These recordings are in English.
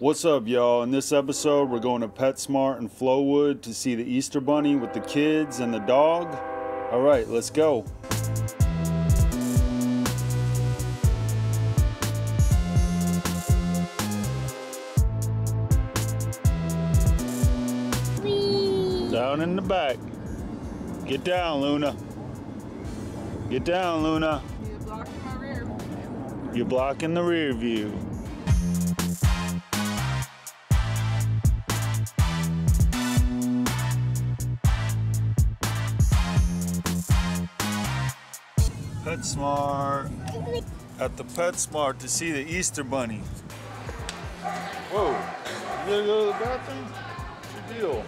What's up, y'all? In this episode, we're going to PetSmart in Flowood to see the Easter Bunny with the kids and the dog. All right, let's go. Down in the back. Get down, Luna. Get down, Luna. You blocked my rear. You're blocking the rear view. PetSmart. At the PetSmart to see the Easter Bunny. Whoa, you gotta go to the bathroom? What's your deal?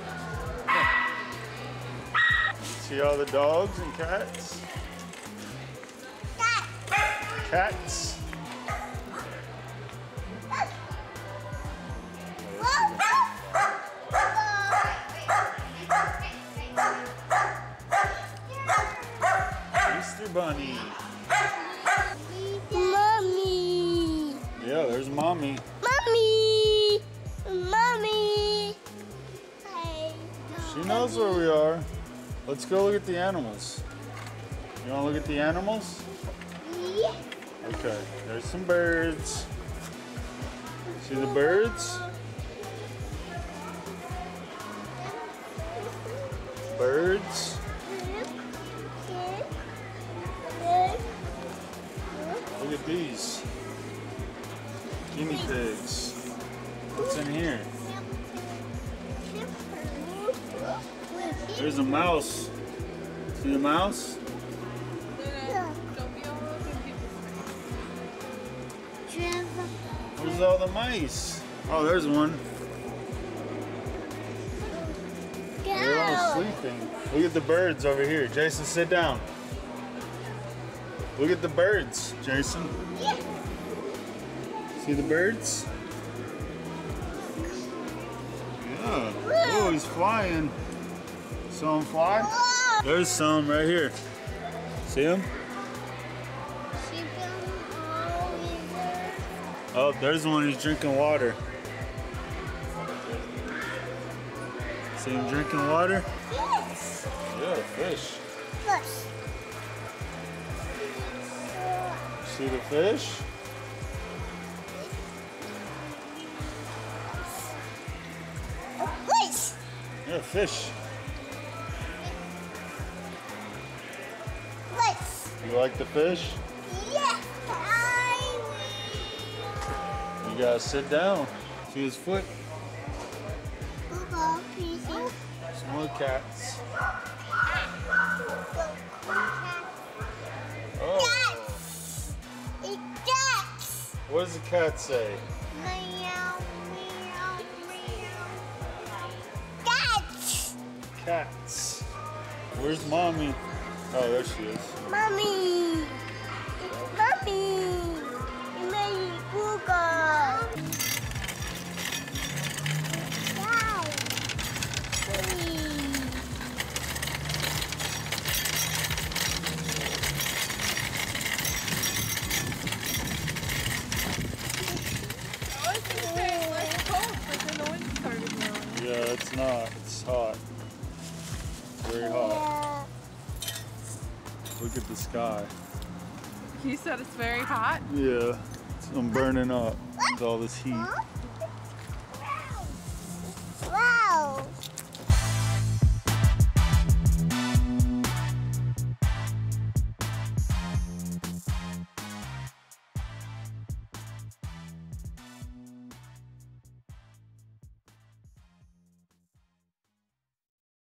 See all the dogs and cats? Cats. Easter Bunny. Mommy! Yeah, there's mommy. Mommy! Mommy! She knows where we are. Let's go look at the animals. You want to look at the animals? Yeah. Okay, there's some birds. See the birds? Birds. Look. Guinea pigs. What's in here? There's a mouse. See the mouse? Where's all the mice? Oh, there's one. They're all sleeping. Look at the birds over here. Jason, sit down. Look at the birds, Jason. See the birds? Yeah. Oh, he's flying. Saw him fly? There's some right here. See him? Oh, there's one who's drinking water. See him drinking water? Yes. Yeah, fish. fish. See the fish? Fish. Yeah, fish. You like the fish? Yes. You gotta sit down. See his foot? Some more cats. What does the cat say? Meow, meow, meow. Cats. Where's mommy? Oh, there she is. Mommy! Mommy! Mommy, Google! Yeah, it's not. It's hot. Very hot. Look at the sky. You said it's very hot. Yeah, I'm burning up with all this heat.